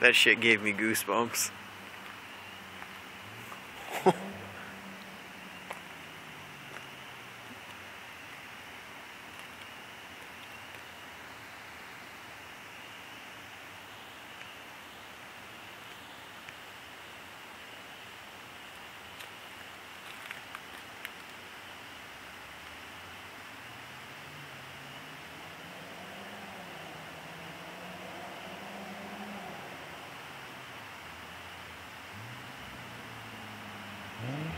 That shit gave me goosebumps. Mm-hmm.